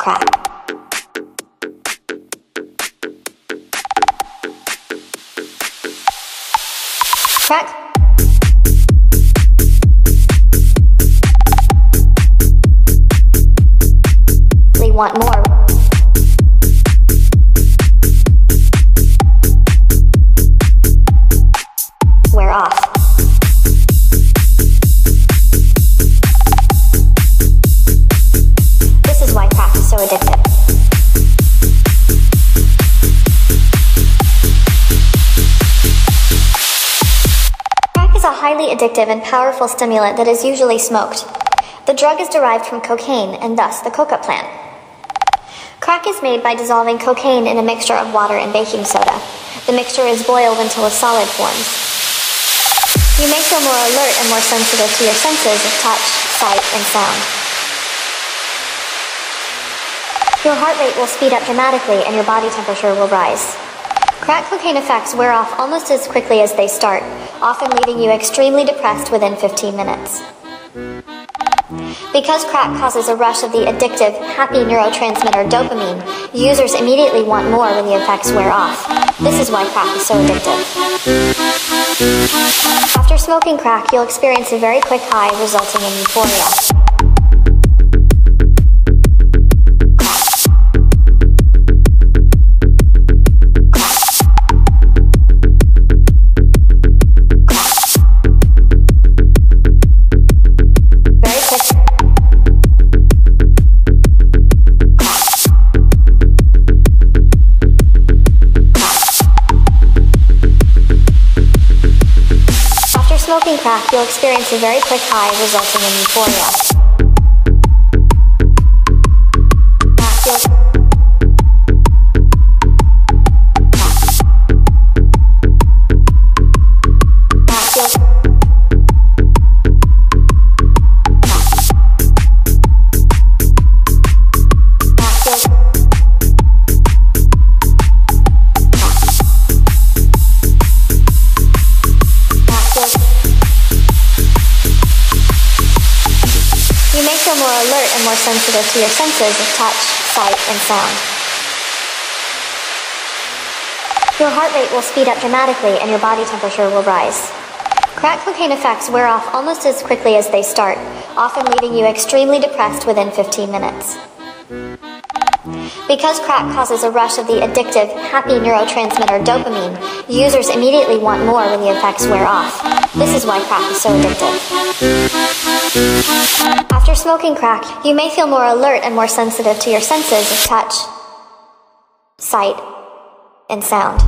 Crack. Crack. They want more. Addictive and powerful stimulant that is usually smoked. The drug is derived from cocaine and thus the coca plant. Crack is made by dissolving cocaine in a mixture of water and baking soda. The mixture is boiled until a solid forms. You may feel more alert and more sensitive to your senses of touch, sight, and sound. Your heart rate will speed up dramatically and your body temperature will rise. Crack cocaine effects wear off almost as quickly as they start, often leaving you extremely depressed within 15 minutes. Because crack causes a rush of the addictive, happy neurotransmitter dopamine, users immediately want more when the effects wear off. This is why crack is so addictive. After smoking crack, you'll experience a very quick high resulting in euphoria. Smoking crack, you'll experience a very quick high resulting in euphoria. More sensitive to your senses of touch, sight, and sound. Your heart rate will speed up dramatically and your body temperature will rise. Crack cocaine effects wear off almost as quickly as they start, often leaving you extremely depressed within 15 minutes. Because crack causes a rush of the addictive, happy neurotransmitter dopamine, users immediately want more when the effects wear off. This is why crack is so addictive. After smoking crack, you may feel more alert and more sensitive to your senses of touch, sight, and sound.